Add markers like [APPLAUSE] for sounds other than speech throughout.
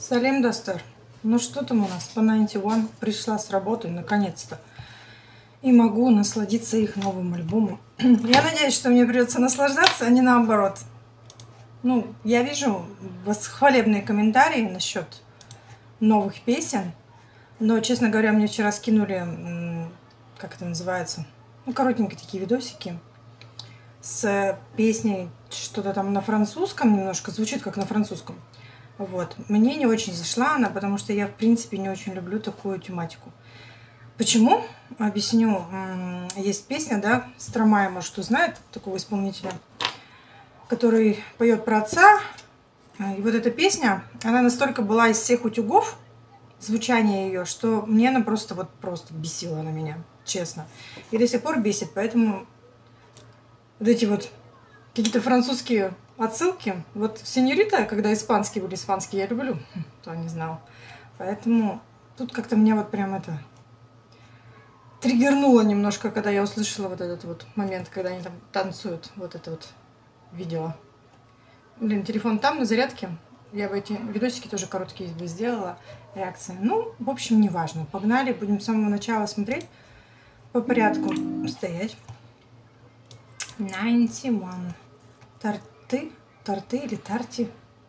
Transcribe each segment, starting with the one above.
Салим Достер. Ну что там у нас? По 91 пришла с работы наконец-то. И могу насладиться их новым альбомом. [CLEARS THROAT] Я надеюсь, что мне придется наслаждаться, а не наоборот. Ну, я вижу восхвалебные комментарии насчет новых песен. Но, честно говоря, мне вчера скинули, как это называется, ну, коротенькие такие видосики с песней что-то там на французском немножко, звучит как на французском. Вот. Мне не очень зашла она, потому что я, в принципе, не очень люблю такую тематику. Почему? Объясню. Есть песня, да, Стромая, может, узнает такого исполнителя, который поет про отца. И вот эта песня, она настолько была из всех утюгов, звучание ее, что мне она просто вот просто бесила на меня, честно. И до сих пор бесит, поэтому вот эти вот какие-то французские отсылки. Вот сеньорита, когда испанские были испанские, я люблю, [LAUGHS] кто не знал. Поэтому тут как-то меня вот прям это триггернуло немножко, когда я услышала вот этот вот момент, когда они там танцуют. Вот это вот видела. Блин, телефон там на зарядке. Я бы эти видосики тоже короткие бы сделала, реакции. Ну, в общем, неважно. Погнали, будем с самого начала смотреть по порядку. Стоять. 91. Торты. Торты или тарти.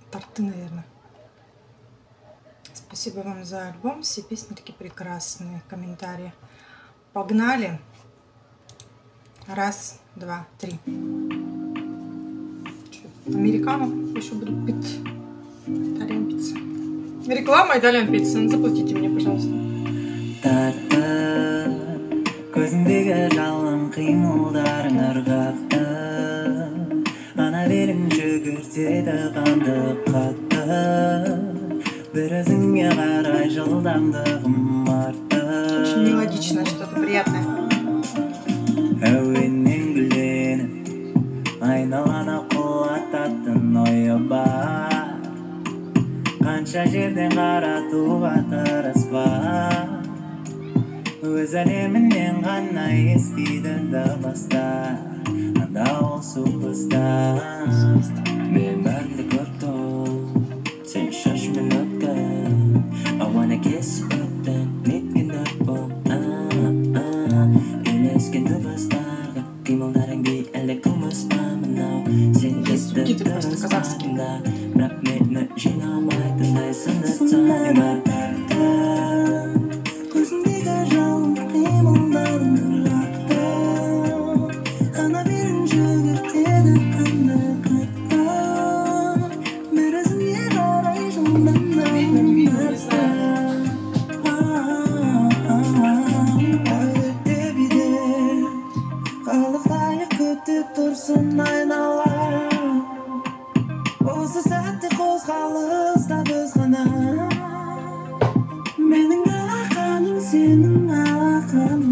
Торты, наверное. Спасибо вам за альбом. Все песни такие прекрасные. Комментарии. Погнали. Раз, два, три. Американо еще буду пить. Итальян пицца. Реклама Итальян пицца. Ну, заплатите мне, пожалуйста. көзіңдегі жалын қимылдарың ырғақты белің жүгіртеді қанды қатты бір өзіңе қарай жылдамдығым артты очень мелодично что-то приятное әуеннен гүлденіп айналаны қуаттатын ойы бар қанша жерден қаратуға тырыспа өз әлемінен ғана естиді дыбыстар Superstar, akong superstar Memang nagwato Sa'yo shushmanot ka I wanna kiss but then need ka na po ah, ah. Inis ka na basta Kaki mong darang di ala kumusta manaw Sindit na basta na Rap me na ginawa Ito na isang na time алақаным сенің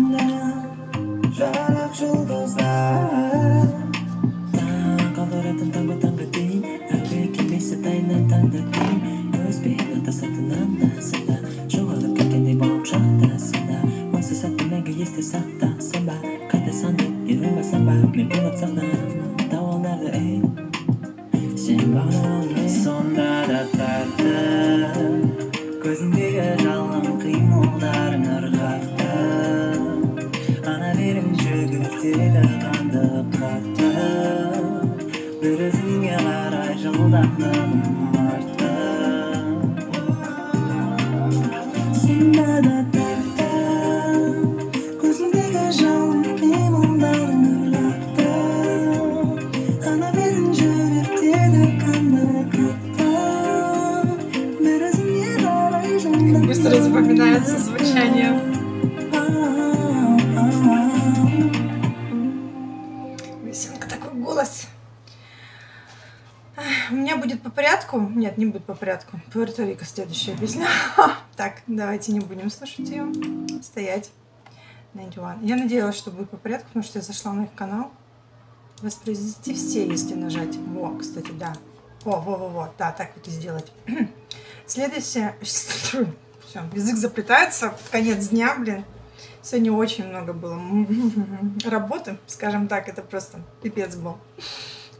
У меня будет по порядку. Нет, не будет по порядку. Пуэрто-Рико следующая песня. [LAUGHS] Так, давайте не будем слушать ее. Стоять. 91. Я надеялась, что будет по порядку, потому что я зашла на их канал. Воспроизвести все, если нажать. Во, кстати, да. О, во, во, во. Да, так вот и сделать. [CLEARS THROAT] Следующая... Все, язык заплетается. Конец дня, блин. Сегодня очень много было [LAUGHS] работы, скажем так, это просто пипец был.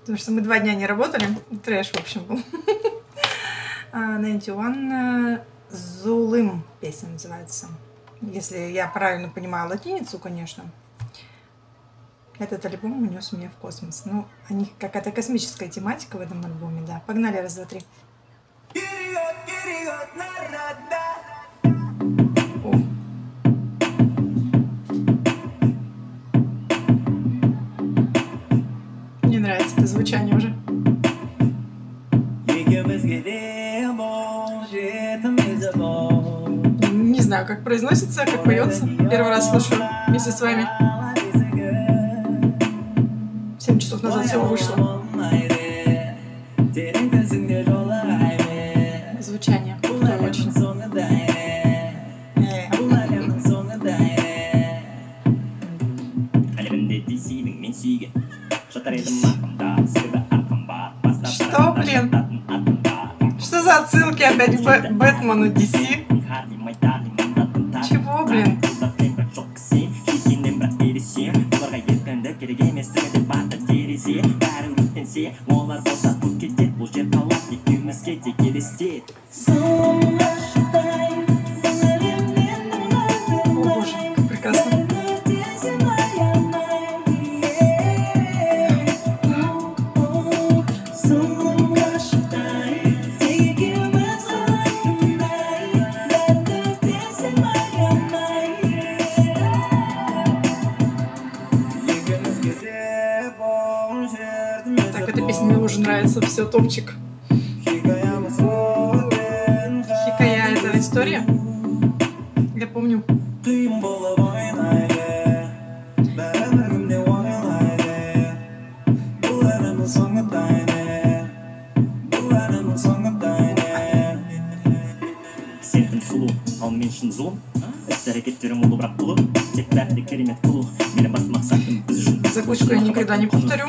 Потому что мы два дня не работали, трэш, в общем, был. [LAUGHS] А, Нэнти One Зулым песня называется. Если я правильно понимаю латиницу, конечно. Этот альбом унес меня в космос. Ну, у них какая-то космическая тематика в этом альбоме, да. Погнали, раз, два, три. О. это звучание уже. Не знаю, как произносится, как поется. Первый раз слышу вместе с вами. Семь часов назад всего вышло. Так, эта песня мне уже нравится, все, топчик. Хикая это история? Я помню. сен сұлу ал мен шын зұлым іс әрекеттерім ұлы бірақ ұлы тек бәрі де керемет қылу менің басты мақсатым біз үшін Закуску я никогда не повторю.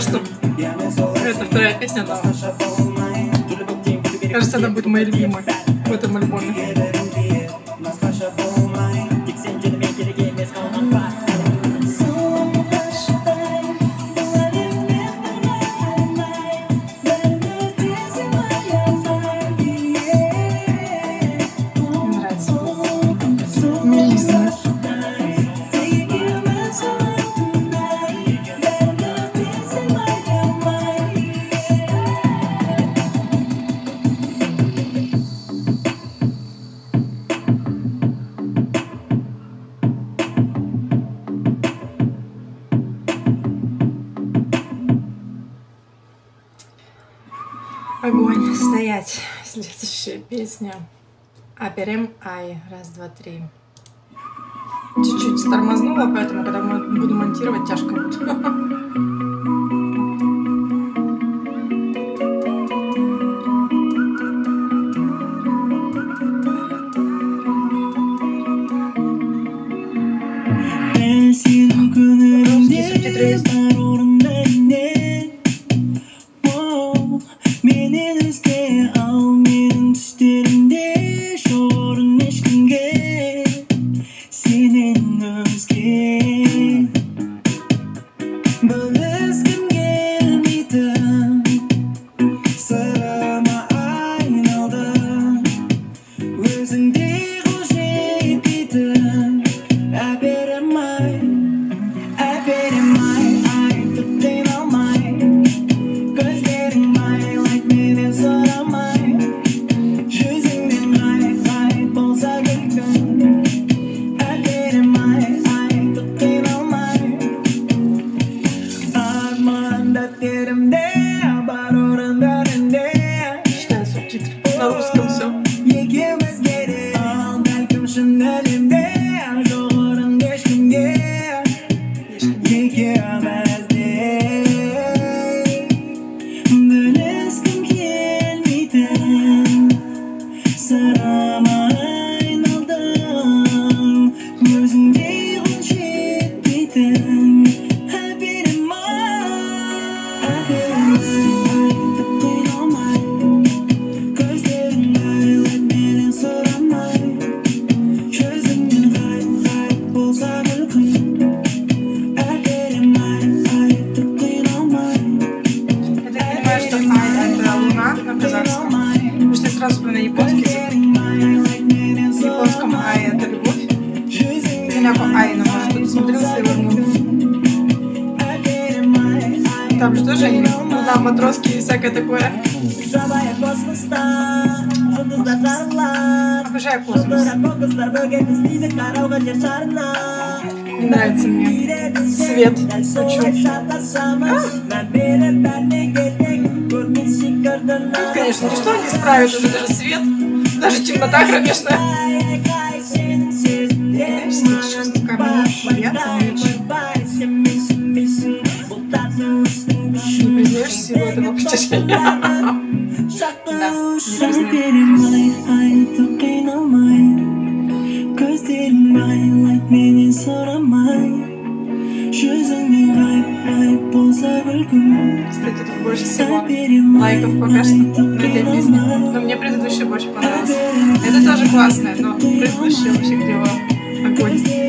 что. Это вторая песня, но кажется, она будет моей любимой в этом альбоме. Стоять. Следующая песня. Аперем Ай. Раз, два, три. Чуть-чуть тормознула, поэтому, когда буду монтировать, тяжко будет. [LAUGHS] да, матроски и всякое такое. Обожаю космос. Не нравится мне свет. Хочу. Конечно, ничто не исправит уже даже свет. Даже темнота кромешная. Кстати, тут больше всего лайков пока что на этой песне. Но мне предыдущая больше понравилась. Это тоже классная, но предыдущая вообще клево. Огонь.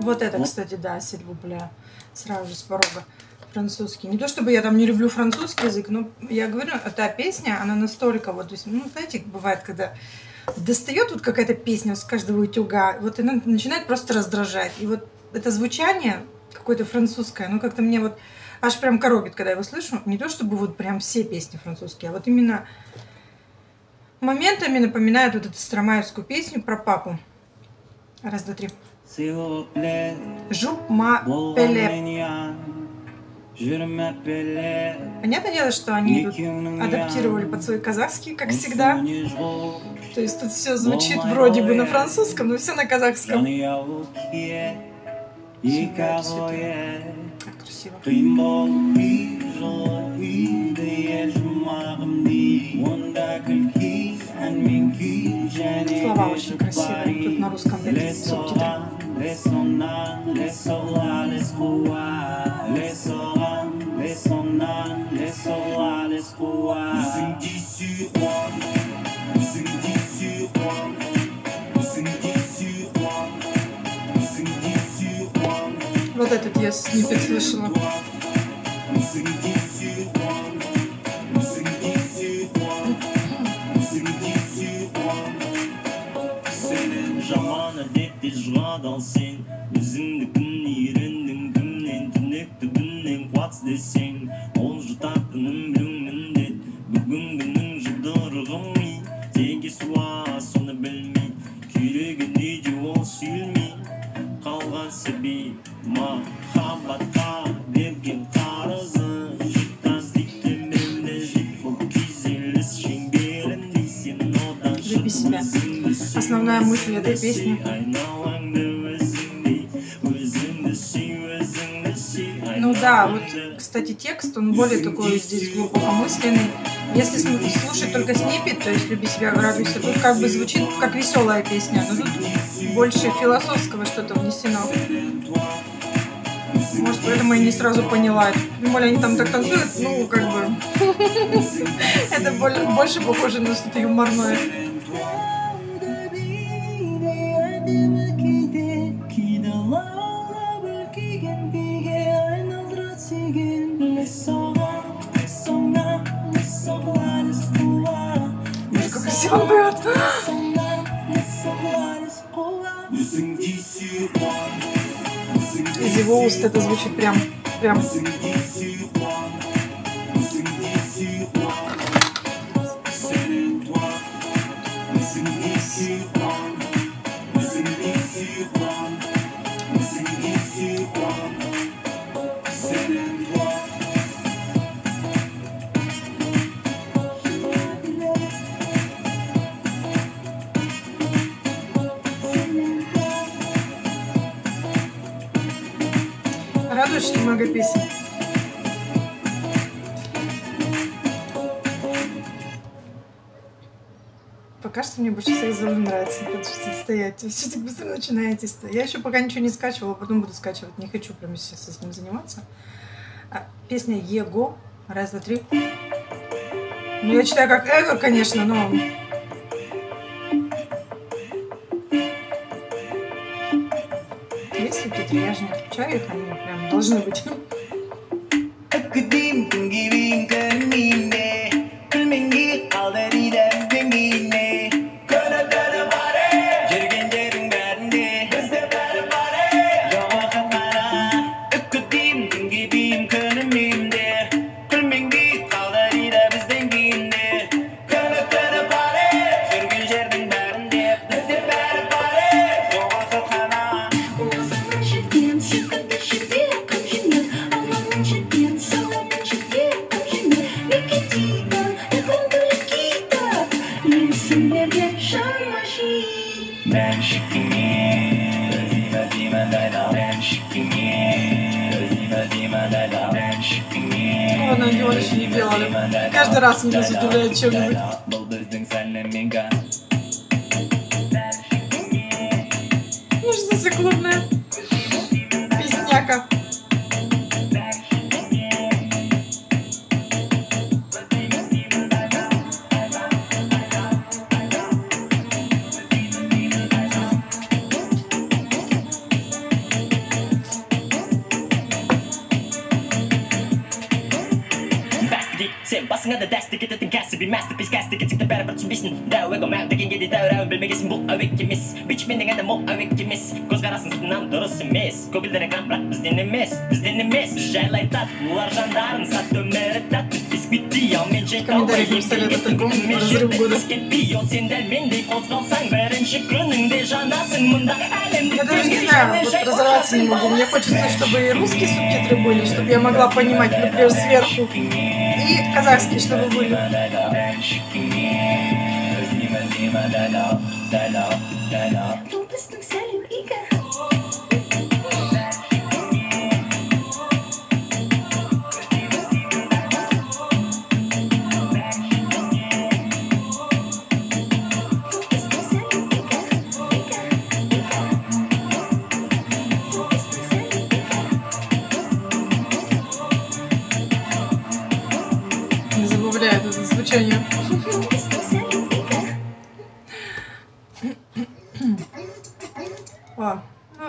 Вот это, кстати, да, сильвупля. Сразу же с порога. Французский. Не то чтобы я там не люблю французский язык, но я говорю, эта песня, она настолько вот, то есть, ну, знаете, бывает, когда достает вот какая-то песня с каждого утюга, вот она начинает просто раздражать. И вот это звучание какое-то французское, ну, как-то мне вот аж прям коробит, когда я его слышу. Не то чтобы вот прям все песни французские, а вот именно моментами напоминает вот эту стромаевскую песню про папу. Раз, два, три. Жуп ма пеле. Понятное дело, что они тут адаптировали под свой казахский, как всегда. То есть тут все звучит вроде бы на французском, но все на казахском. Как красиво. Слова очень красивые. Тут на русском были субтитры. Лесонан, лесола, лесқуа Лесоған, лесонан, лесола, лесқуа Үзіңдей сүйған, үзіңдей сүйған Үзіңдей сүйған, үзіңдей сүйған Вот этот я снипет слышала. ал сен өзіңдікін үйрендің кімнен түнек түбінен қуат десең ол жұтатының білу міндет бүгінгінің жұдырығым теге суа соны білмей күйрегінде де ол сүйілмей қалған сәби махаббатқа берген қарызы Основная мысль этой песни. Да, вот, кстати, текст, он более такой здесь глубокомысленный. Если слушать только снипет, то есть «Люби себя, радуйся», тут как бы звучит как веселая песня, но тут больше философского что-то внесено. Может, поэтому я не сразу поняла. Тем более они там так танцуют, ну, как бы... [LAUGHS] Это боль- больше похоже на что-то юморное. Өзіңдей сүйған Из его уст это звучит прям, прям много песен. Пока что мне больше всех Золу нравится. Тут стоять. Все так быстро начинаете стоять. Я еще пока ничего не скачивала, потом буду скачивать. Не хочу прямо сейчас этим заниматься. А, песня Его. Раз, два, три. Ну, я читаю как эго, конечно, но... Субтитры, я же не отключаю их, они прям должны быть. [LAUGHS] Gästik eteten käsi, bir masterpiece kästik etsin tepere patsun bisnin Tää uego mä Bitch Я даже не знаю, вот разорваться не могу. Мне хочется, чтобы и русские субтитры были, чтобы я могла понимать, например, сверху И казахские, чтобы были.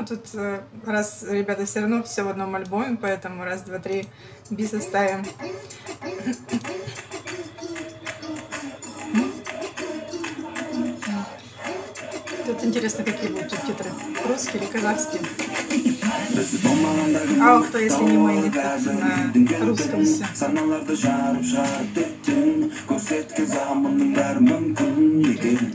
тут э, раз ребята все равно все в одном альбоме, поэтому раз, два, три биса ставим. Тут интересно, какие будут субтитры. Русские или казахские? А кто, если не мой ник, на русском все. Саналарды жарып жарып кеттің көрсеткен заманның бәрі мүмкін екен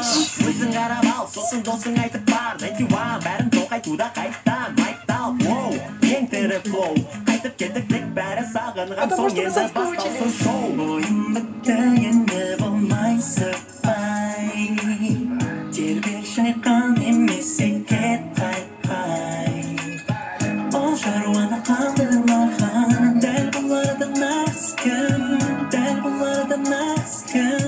өзің қарап ал сосын досың айтып бар қайтуда қайта майтал оу ең тірі флоу қайтып кеттік тек бәрі сағынған соң енді басталсын шоу бойым бітті енді болмай сықпай тербел шайқан емес кет қайқай бұл шаруаны қалдырмаған дәл бұл арадан аз кім дәл бұл аз кім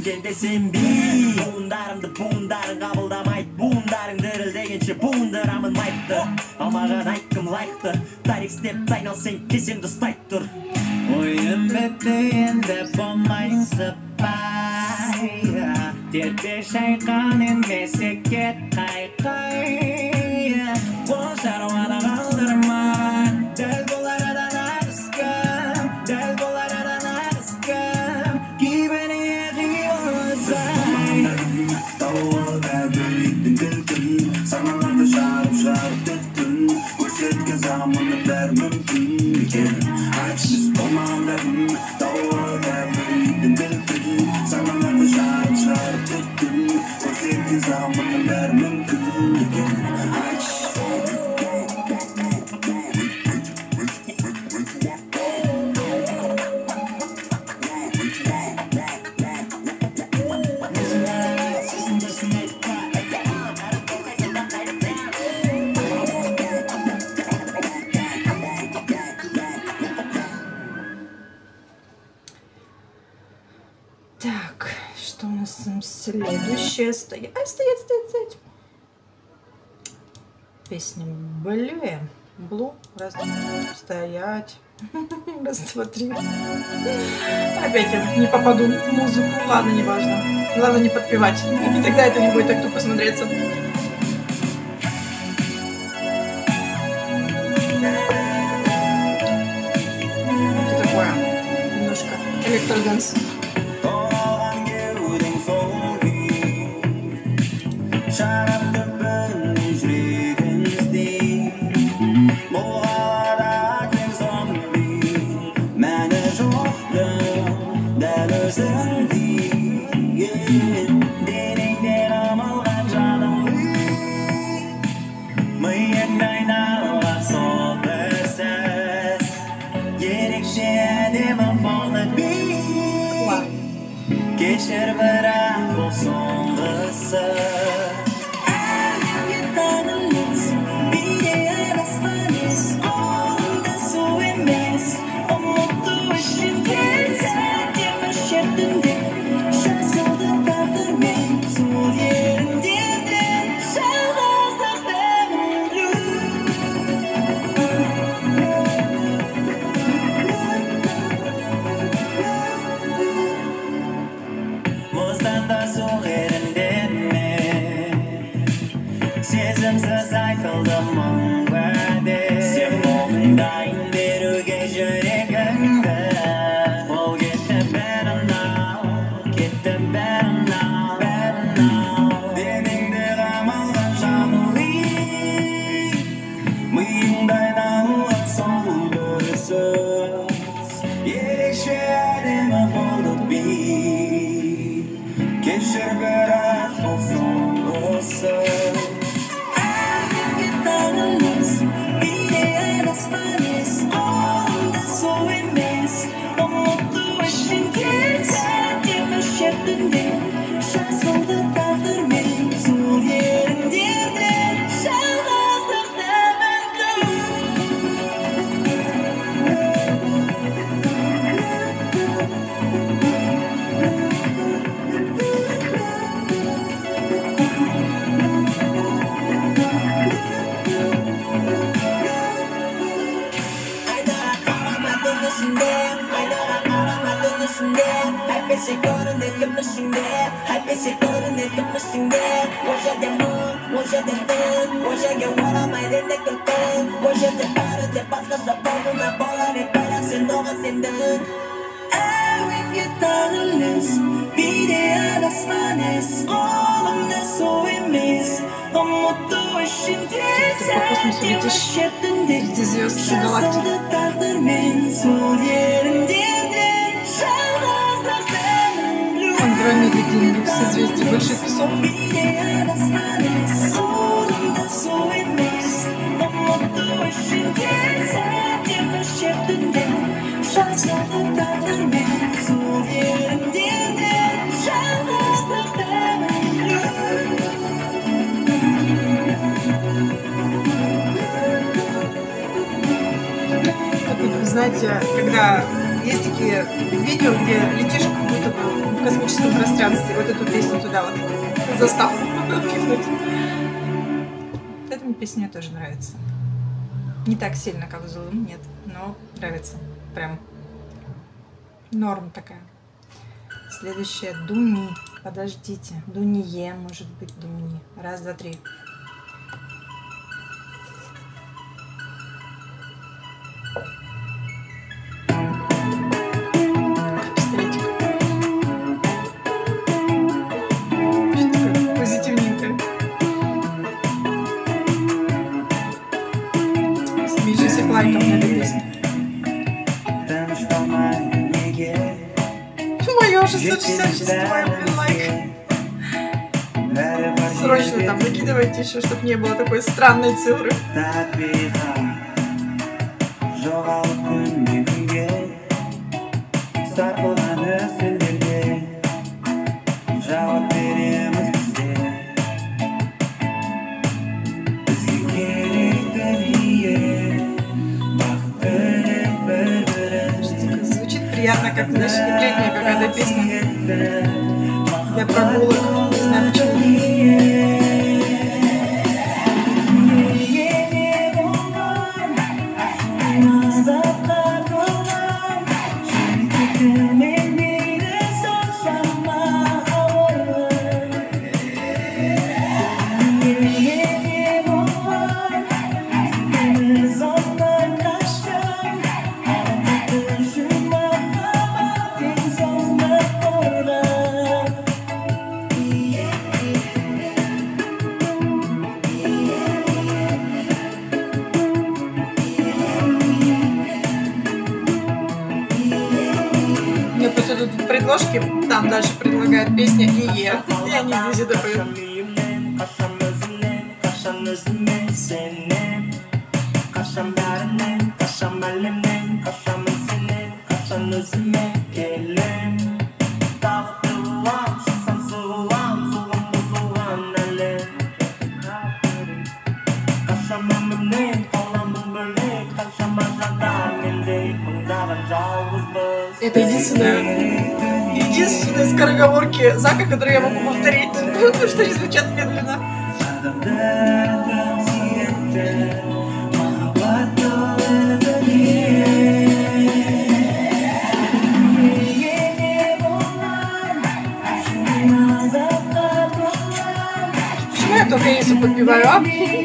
жүргенде сенбей буындарымды буындарың қабылдамайды. Буындарың дірілдегенше буындырамын майыпты ал маған айт кім лайықты. Тарих снеп айналсаң кесемді ұстайды тұр. Ойым бітті енді сыпай тербе шайқан емес кет қайқай следующее стоит? А, стоит, стоит, стоит. Песня Блюэ. Блу. Раз, два, стоять. [LAUGHS] Раз, два, три. Опять я не попаду в музыку. Ладно, не важно. Главное не подпевать. И тогда это не будет так тупо смотреться. Это такое немножко электроденс. Знаете, когда есть такие видео, где летишь как будто бы в космическом пространстве, вот эту песню туда вот, заставку пихнуть. Эта песня мне тоже нравится. Не так сильно, как Зулум, нет, но нравится. Прям норм такая. Следующая Дуни. Подождите. Дуние, может быть, Дуни. Раз, два, три. 666 блин, лайк. Срочно там накидывайте еще, чтобы не было такой странной цифры. жоғалып как знаешь, летняя какая-то песня для прогулок. Не знаю почему. просто тут в предложке, там дальше предлагают песня и Е. И они здесь это поют. үйімнен қашам өзімнен қашам өзіммен сенен қашам бәрінен қашам әлемнен қашамын сенен қашан өзіме келем тағы тығылам шықсам сығылам зұлым бұзылған әлем қашама өмірнен қаламын бөлек қаншама жандар мендей мыңдаған жалғызбыз Это единственная, единственная скороговорки Зака, которую я могу повторить, [LAUGHS] потому что они звучат медленно. Почему я только Ису подпеваю, а?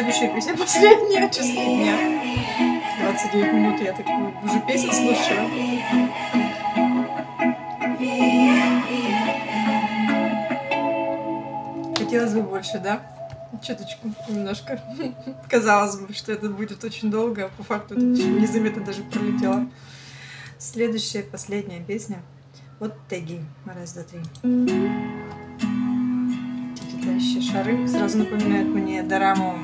Следующая песня последняя, часы дня. 29 минут я так уже песен слушаю. Хотелось бы больше, да? Чуточку, немножко. Казалось бы, что это будет очень долго, а по факту это незаметно даже пролетело. Следующая, последняя песня. Вот теги. Раз, два, три. Летающие шары сразу напоминают мне дораму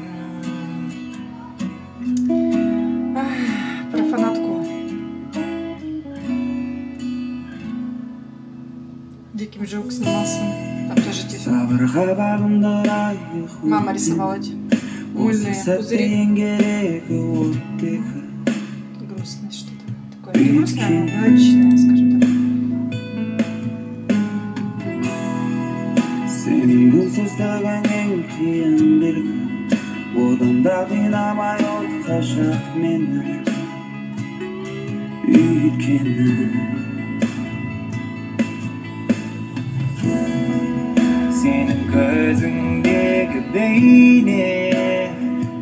Диким Жук снимался. Там тоже Мама рисовала эти мыльные пузыри. Грустное что-то. Такое не грустное, мелодичное, скажем так. сенің көзіңдегі бейне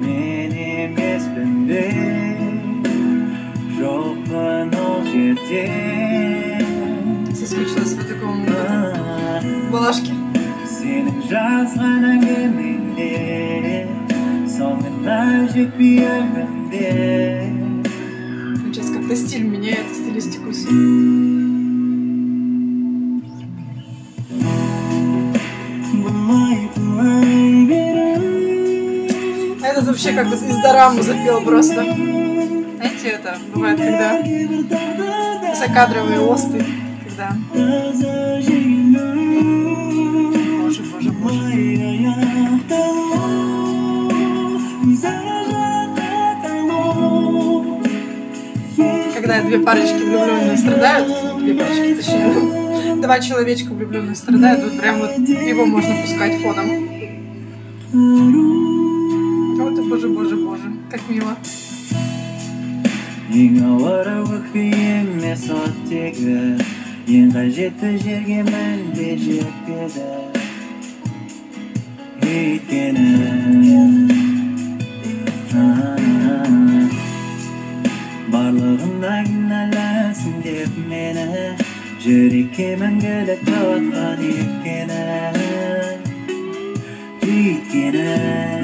мен емеспін бе жоқпын ол жерде Соскучилась по такому балашке. сенің жазған әңгімеңде соңына жетпей өмірімде Сейчас как-то стиль меняет, стилистику Вообще как бы из дорамы запел просто. Знаете, это бывает, когда закадровые осты, когда... Боже, боже, боже. Когда две парочки влюбленные страдают, две парочки, точнее, [LAUGHS] два человечка влюбленные страдают, вот прям вот его можно пускать фоном. Ең ауыр өкпе емес оттегі ең қажетті жерге мүлде жетпеді өйткені барлығына кінәләсің деп мені. Жүрекке мәңгілік отқан өйткені өйткені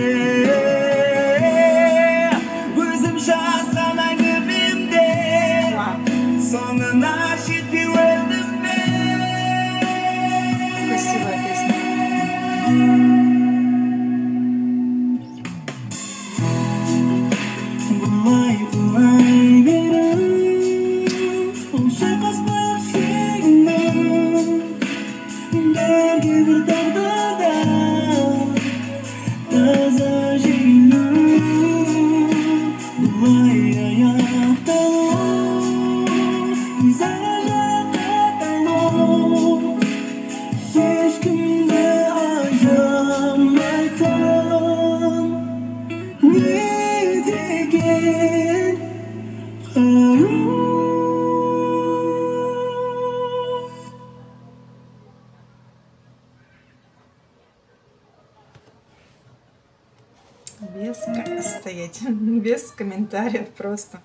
стоять, [LAUGHS] без комментариев просто.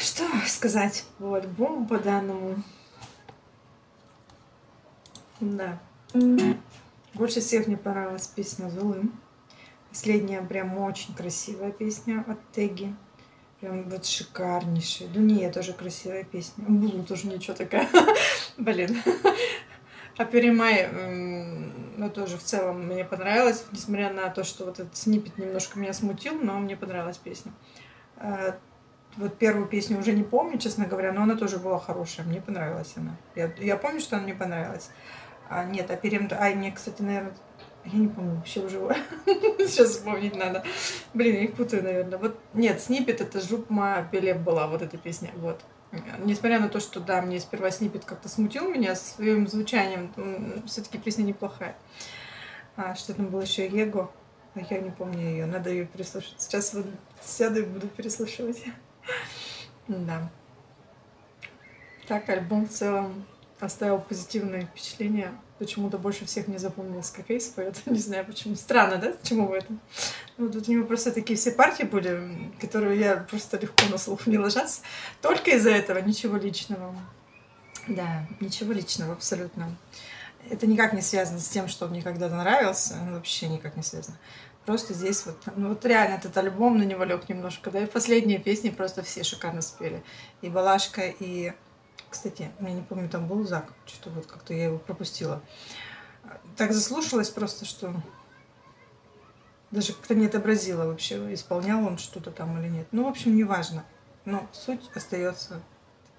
Что сказать по альбому по данному? Да. Больше всех мне понравилась песня Зулым. Последняя прям очень красивая песня от Теги. Прям вот шикарнейшая. Не, тоже красивая песня. Блу тоже ничего такая. [LAUGHS] Блин. А Перемай, м, ну, тоже в целом мне понравилось, несмотря на то, что вот этот снипет немножко меня смутил, но мне понравилась песня. А, Вот первую песню уже не помню, честно говоря, но она тоже была хорошая, мне понравилась она. Я, я помню, что она мне понравилась. А, нет, а Перем... Ай, мне, кстати, наверное, я не помню вообще уже. [LAUGHS] Сейчас вспомнить надо. Блин, я их путаю, наверное. Вот, нет, снипет это Жупма Пелеп была, вот эта песня, вот. Несмотря на то, что, да, мне сперва снипет как-то смутил меня своим звучанием, все-таки песня неплохая. А, что там было еще Его? А Я не помню ее, надо ее переслушать. Сейчас вот сяду и буду переслушивать. [LAUGHS] Да. Так, альбом в целом оставил позитивное впечатление. Почему-то больше всех мне запомнился, как поет. Не знаю почему. Странно, да? Почему в этом? Ну, тут у него просто такие все партии были, которые я просто легко на слух не ложатся. Только из-за этого, ничего личного. Да, ничего личного абсолютно. Это никак не связано с тем, что мне когда-то нравился. Вообще никак не связано. Просто здесь вот, ну вот реально этот альбом на него лег немножко, да, и последние песни просто все шикарно спели. И Балашка, и, кстати, я не помню, там был Зак, что-то вот как-то я его пропустила. Так заслушалась просто, что даже как-то не отобразила вообще, исполнял он что-то там или нет. Ну, в общем, неважно. Но суть остается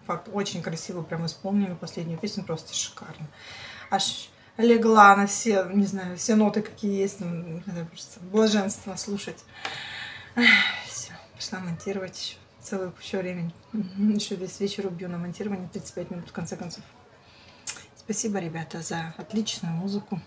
факт. Очень красиво прям исполнена последнюю песню, просто шикарно. Аж легла на все, не знаю, все ноты, какие есть. ну, Это просто блаженство слушать. Все, пошла монтировать еще целую кучу времени. Еще весь вечер убью на монтирование, 35 минут в конце концов. Спасибо, ребята, за отличную музыку.